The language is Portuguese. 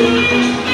Música